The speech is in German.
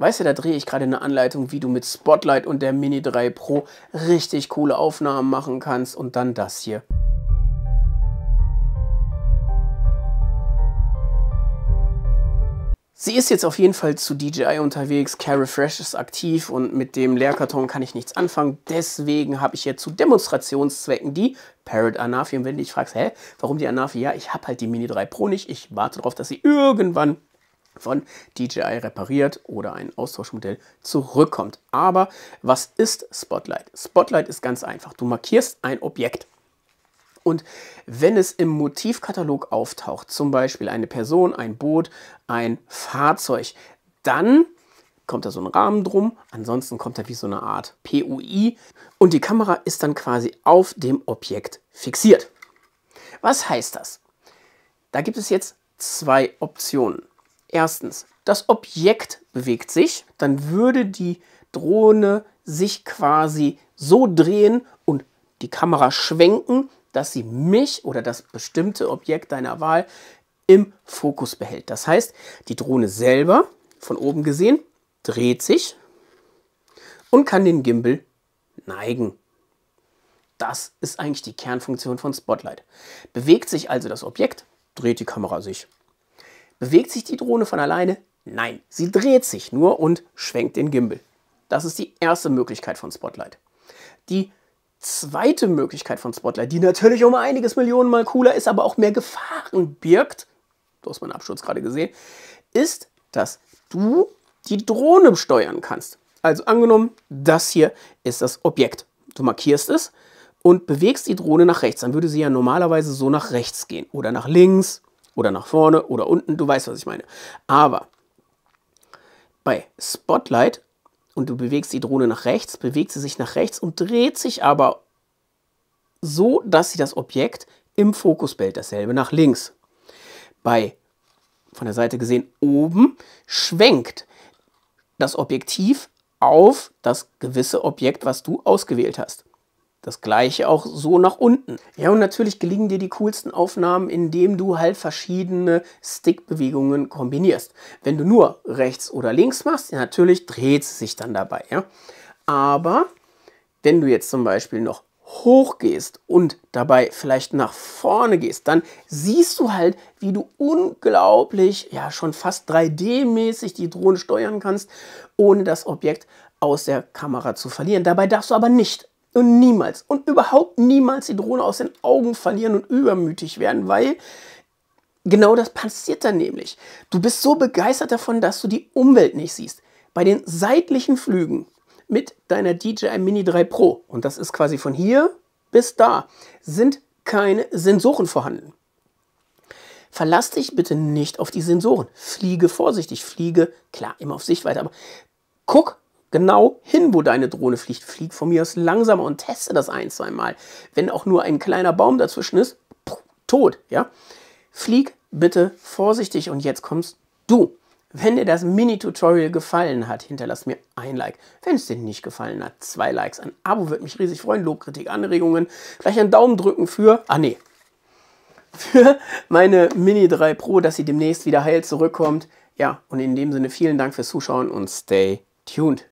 Weißt du, da drehe ich gerade eine Anleitung, wie du mit Spotlight und der Mini 3 Pro richtig coole Aufnahmen machen kannst und dann das hier. Sie ist jetzt auf jeden Fall zu DJI unterwegs, Carry Fresh ist aktiv und mit dem Leerkarton kann ich nichts anfangen. Deswegen habe ich jetzt zu Demonstrationszwecken die Parrot Anafi. Und wenn du dich fragst, hä, warum die Anafi? Ja, ich habe halt die Mini 3 Pro nicht. Ich warte darauf, dass sie irgendwann von DJI repariert oder ein Austauschmodell zurückkommt. Aber was ist Spotlight? Spotlight ist ganz einfach. Du markierst ein Objekt. Und wenn es im Motivkatalog auftaucht, zum Beispiel eine Person, ein Boot, ein Fahrzeug, dann kommt da so ein Rahmen drum, ansonsten kommt da wie so eine Art PUI und die Kamera ist dann quasi auf dem Objekt fixiert. Was heißt das? Da gibt es jetzt zwei Optionen. Erstens, das Objekt bewegt sich, dann würde die Drohne sich quasi so drehen und die Kamera schwenken, dass sie mich oder das bestimmte Objekt deiner Wahl im Fokus behält. Das heißt, die Drohne selber, von oben gesehen, dreht sich und kann den Gimbal neigen. Das ist eigentlich die Kernfunktion von Spotlight. Bewegt sich also das Objekt, dreht die Kamera sich. Bewegt sich die Drohne von alleine? Nein, sie dreht sich nur und schwenkt den Gimbal. Das ist die erste Möglichkeit von Spotlight. Die zweite Möglichkeit von Spotlight, die natürlich um einiges Millionenmal cooler ist, aber auch mehr Gefahren birgt, du hast meinen Absturz gerade gesehen, ist, dass du die Drohne steuern kannst. Also angenommen, das hier ist das Objekt. Du markierst es und bewegst die Drohne nach rechts. Dann würde sie ja normalerweise so nach rechts gehen oder nach links oder nach vorne oder unten. Du weißt, was ich meine. Aber bei Spotlight und du bewegst die Drohne nach rechts, bewegt sie sich nach rechts und dreht sich aber so, dass sie das Objekt im Fokus behält. Dasselbe nach links. Bei, von der Seite gesehen, oben schwenkt das Objektiv auf das gewisse Objekt, was du ausgewählt hast. Das gleiche auch so nach unten. Ja, und natürlich gelingen dir die coolsten Aufnahmen, indem du halt verschiedene Stickbewegungen kombinierst. Wenn du nur rechts oder links machst, ja, natürlich dreht es sich dann dabei. Ja? Aber wenn du jetzt zum Beispiel noch hoch gehst und dabei vielleicht nach vorne gehst, dann siehst du halt, wie du unglaublich, ja schon fast 3D-mäßig die Drohne steuern kannst, ohne das Objekt aus der Kamera zu verlieren. Dabei darfst du aber nicht und niemals und überhaupt niemals die Drohne aus den Augen verlieren und übermütig werden, weil genau das passiert dann nämlich. Du bist so begeistert davon, dass du die Umwelt nicht siehst. Bei den seitlichen Flügen mit deiner DJI Mini 3 Pro, und das ist quasi von hier bis da, sind keine Sensoren vorhanden. Verlass dich bitte nicht auf die Sensoren. Fliege vorsichtig, fliege, klar, immer auf Sichtweite, aber guck genau hin, wo deine Drohne fliegt. Flieg von mir aus langsamer und teste das ein, zwei Mal. Wenn auch nur ein kleiner Baum dazwischen ist, tot, ja. Flieg bitte vorsichtig und jetzt kommst du. Wenn dir das Mini-Tutorial gefallen hat, hinterlass mir ein Like. Wenn es dir nicht gefallen hat, zwei Likes. Ein Abo würde mich riesig freuen. Lob, Kritik, Anregungen. Vielleicht einen Daumen drücken für, ah nee, für meine Mini 3 Pro, dass sie demnächst wieder heil zurückkommt. Ja, und in dem Sinne vielen Dank fürs Zuschauen und stay tuned.